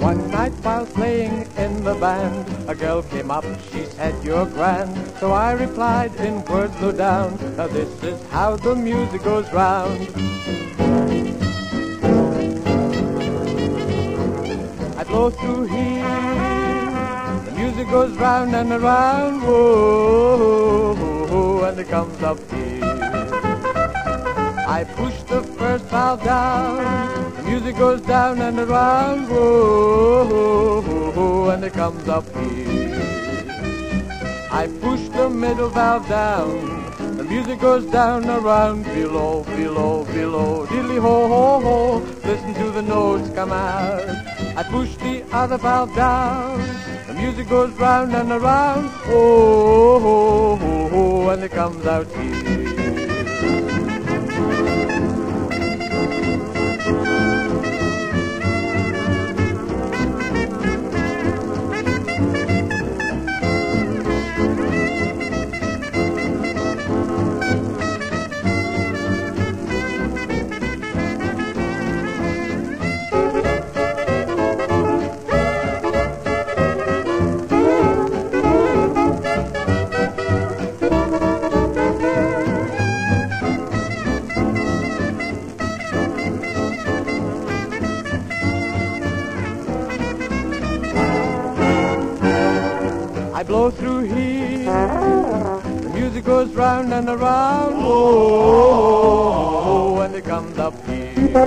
One night while playing in the band, a girl came up, she said, you're grand. So I replied in words low down, now this is how the music goes round. I blow through here, the music goes round and around, whoa, and it comes up here. I push the first valve down, the music goes down and around, whoa, whoa, whoa, and it comes up here. I push the middle valve down, the music goes down around, below, below, below, diddly ho ho ho, listen to the notes come out. I push the other valve down, the music goes round and around, oh, ho, ho, ho, and it comes out here. I blow through here. The music goes round and around. Oh, and it comes up here.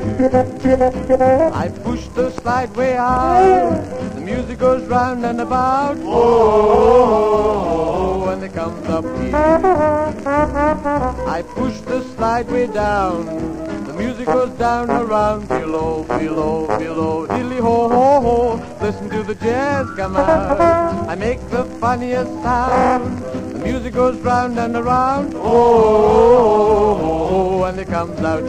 I push the slide way out. The music goes round and about. Oh, and it comes up here. I push the slide way down. The music goes down around below, below, below, diddly ho ho ho. Listen to the jazz come out. I make the funniest sound. The music goes round and around. Oh, oh, oh, oh and it comes out.